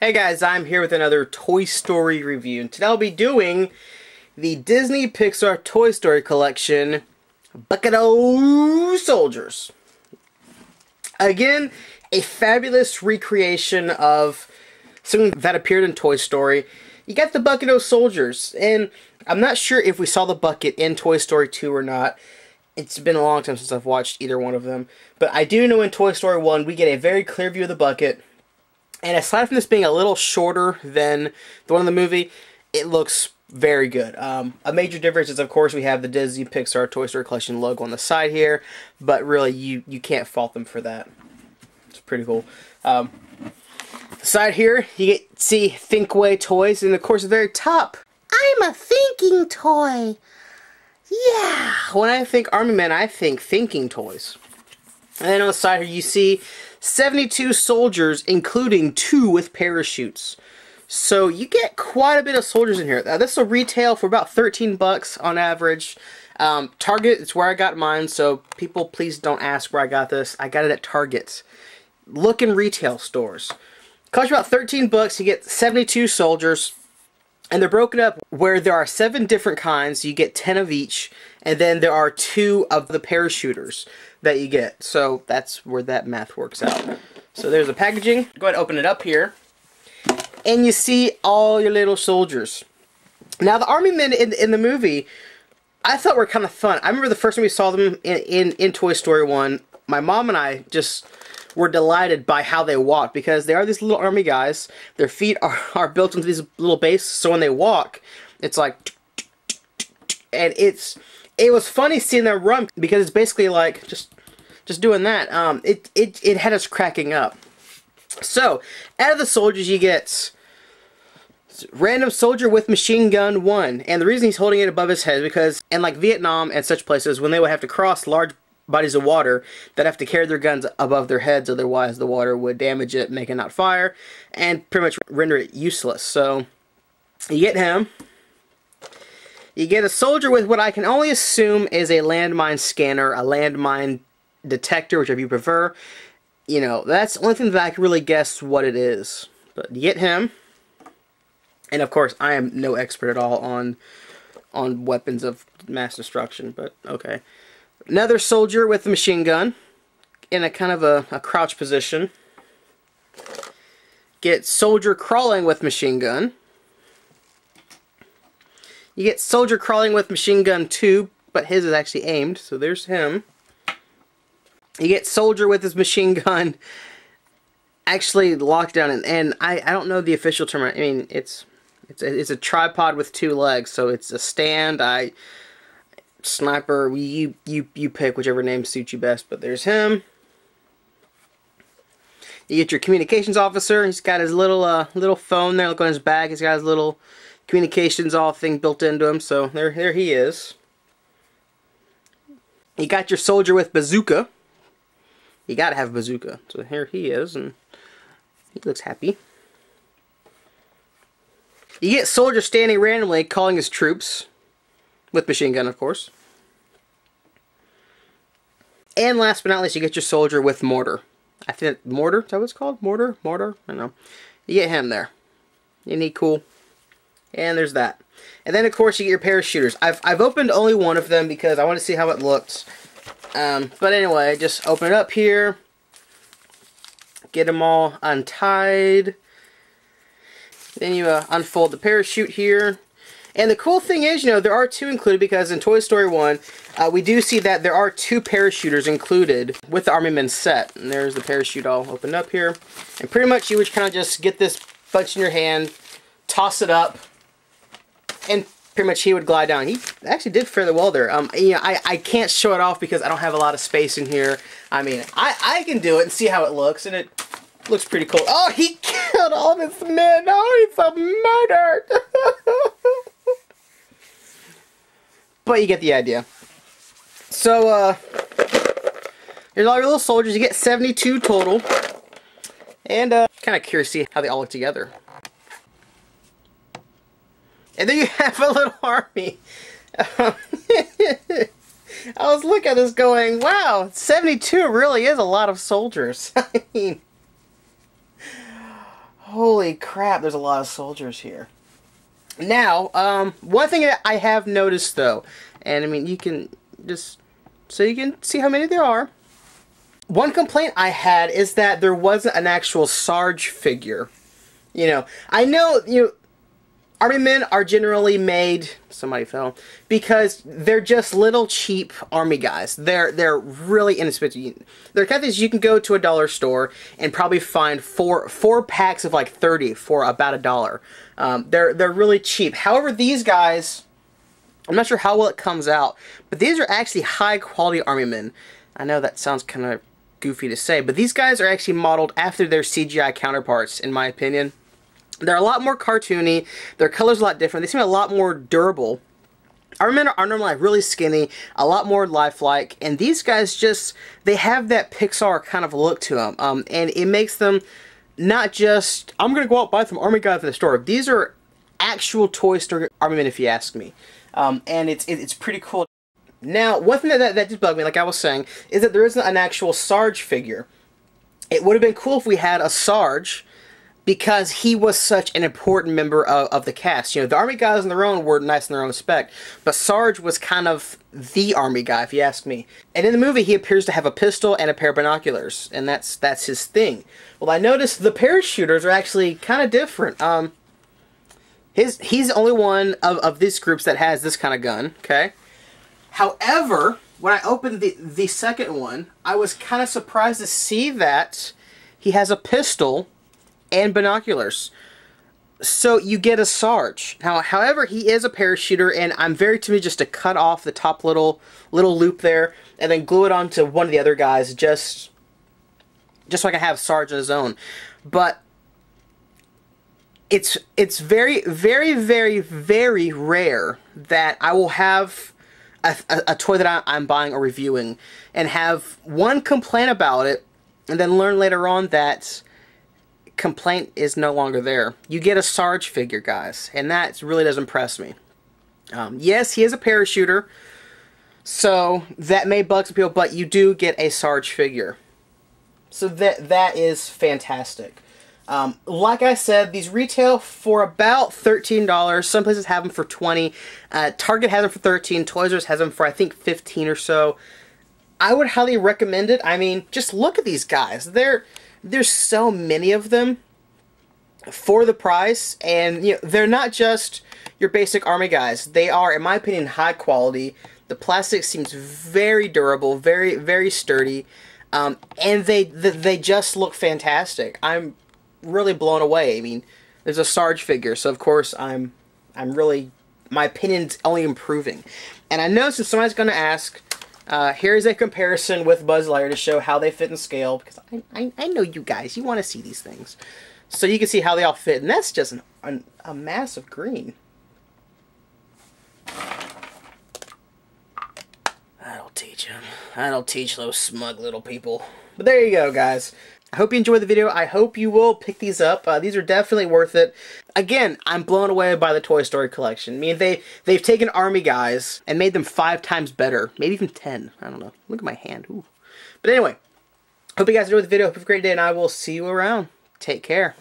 Hey guys, I'm here with another Toy Story review, and today I'll be doing the Disney Pixar Toy Story Collection Bucket-O Soldiers. Again, a fabulous recreation of something that appeared in Toy Story. You got the Bucket-O Soldiers, and I'm not sure if we saw the bucket in Toy Story 2 or not. It's been a long time since I've watched either one of them. But I do know in Toy Story 1, we get a very clear view of the bucket. And aside from this being a little shorter than the one in the movie, it looks very good. Um, a major difference is, of course, we have the Disney Pixar Toy Story Collection logo on the side here. But really, you, you can't fault them for that. It's pretty cool. Um, the side here, you get see Thinkway toys. And, of course, the very top, I'm a thinking toy. Yeah, when I think Army Men, I think thinking toys. And then on the side here, you see 72 soldiers, including two with parachutes. So you get quite a bit of soldiers in here. Now, this will retail for about 13 bucks on average. Um, Target is where I got mine, so people please don't ask where I got this. I got it at Target. Look in retail stores. Cost you about 13 bucks. You get 72 soldiers. And they're broken up where there are seven different kinds. You get 10 of each. And then there are two of the parachuters that you get. So that's where that math works out. So there's the packaging. Go ahead and open it up here. And you see all your little soldiers. Now the army men in, in the movie, I thought were kind of fun. I remember the first time we saw them in, in, in Toy Story 1. My mom and I just were delighted by how they walked because they are these little army guys. Their feet are, are built into these little bases, so when they walk, it's like, and it's it was funny seeing them run because it's basically like just just doing that. Um, it it it had us cracking up. So out of the soldiers, you get random soldier with machine gun one, and the reason he's holding it above his head because in like Vietnam and such places, when they would have to cross large bodies of water that have to carry their guns above their heads, otherwise the water would damage it, make it not fire, and pretty much render it useless. So you get him. You get a soldier with what I can only assume is a landmine scanner, a landmine detector, whichever you prefer. You know, that's the only thing that I can really guess what it is. But you get him. And of course, I am no expert at all on on weapons of mass destruction, but okay. Another soldier with a machine gun in a kind of a, a crouch position. Get soldier crawling with machine gun. You get soldier crawling with machine gun 2, but his is actually aimed, so there's him. You get soldier with his machine gun actually locked down, and, and I, I don't know the official term. I mean, it's it's it's a tripod with two legs, so it's a stand. I sniper, you you you pick whichever name suits you best. But there's him. You get your communications officer. He's got his little uh, little phone there. Look on his back. He's got his little communications all thing built into him. So there there he is. You got your soldier with bazooka. You gotta have bazooka. So here he is, and he looks happy. You get soldier standing randomly calling his troops. With machine gun, of course. And last but not least, you get your soldier with mortar. I think mortar, is that what it's called? Mortar? Mortar? I don't know. You get him there. Isn't he cool? And there's that. And then, of course, you get your parachuters. I've, I've opened only one of them because I want to see how it looks. Um, but anyway, just open it up here. Get them all untied. Then you uh, unfold the parachute here. And the cool thing is, you know, there are two included because in Toy Story 1, uh, we do see that there are two parachuters included with the Army Men set. And there's the parachute all opened up here. And pretty much you would kind of just get this bunch in your hand, toss it up, and pretty much he would glide down. He actually did fairly well there. Um, you know, I, I can't show it off because I don't have a lot of space in here. I mean, I, I can do it and see how it looks, and it looks pretty cool. Oh, he killed all of his men. Oh, he's a murdered. but you get the idea. So, uh, there's all your little soldiers. You get 72 total. And, uh, kind of curious to see how they all look together. And then you have a little army. I was looking at this going, wow, 72 really is a lot of soldiers. I mean, holy crap, there's a lot of soldiers here. Now, um, one thing that I have noticed though, and I mean, you can just, so you can see how many there are. One complaint I had is that there wasn't an actual Sarge figure. You know, I know, you know, Army men are generally made somebody fell because they're just little cheap army guys. They're they're really inexpensive. They're kind of things you can go to a dollar store and probably find four four packs of like thirty for about a dollar. Um, they're they're really cheap. However, these guys, I'm not sure how well it comes out, but these are actually high quality army men. I know that sounds kind of goofy to say, but these guys are actually modeled after their CGI counterparts, in my opinion. They're a lot more cartoony. Their color's a lot different. They seem a lot more durable. I remember are normally like really skinny, a lot more lifelike, and these guys just they have that Pixar kind of look to them, um, and it makes them not just I'm gonna go out and buy some Army guys at the store. These are actual Toy Story Army men, if you ask me, um, and it's it, it's pretty cool. Now, one thing that, that that did bug me, like I was saying, is that there isn't an actual Sarge figure. It would have been cool if we had a Sarge because he was such an important member of, of, the cast. You know, the army guys on their own were nice in their own respect, but Sarge was kind of the army guy, if you ask me. And in the movie, he appears to have a pistol and a pair of binoculars, and that's that's his thing. Well, I noticed the parachuters are actually kind of different. Um, his he's the only one of, of these groups that has this kind of gun. Okay. However, when I opened the the second one, I was kind of surprised to see that he has a pistol and binoculars. So you get a Sarge. Now, however, he is a parachuter, and I'm very tempted just to cut off the top little little loop there, and then glue it onto one of the other guys, just just so I can have Sarge on his own. But it's it's very very very very rare that I will have a, a, a toy that I, I'm buying or reviewing and have one complaint about it, and then learn later on that complaint is no longer there. You get a Sarge figure, guys, and that really does impress me. Um, yes, he is a parachuter, so that may bug some people, but you do get a Sarge figure. So that that is fantastic. Um, like I said, these retail for about $13. Some places have them for 20 uh, Target has them for 13 Toys R Us has them for, I think, 15 or so. I would highly recommend it. I mean, just look at these guys. They're there's so many of them for the price, and you know they're not just your basic army guys. They are, in my opinion, high quality. The plastic seems very durable, very very sturdy, um, and they they just look fantastic. I'm really blown away. I mean, there's a Sarge figure, so of course I'm I'm really my opinion's only improving. And I know since somebody's going to ask, uh, here's a comparison with Buzz Lightyear to show how they fit in scale, because I, I, I know you guys, you want to see these things. So you can see how they all fit, and that's just an, an, a massive green. That'll teach them. That'll teach those smug little people. But there you go, guys. I hope you enjoyed the video. I hope you will pick these up. Uh, these are definitely worth it. Again, I'm blown away by the Toy Story collection. I mean, they, they've taken Army guys and made them five times better. Maybe even ten. I don't know. Look at my hand. Ooh. But anyway, hope you guys enjoyed the video. Hope you have a great day, and I will see you around. Take care.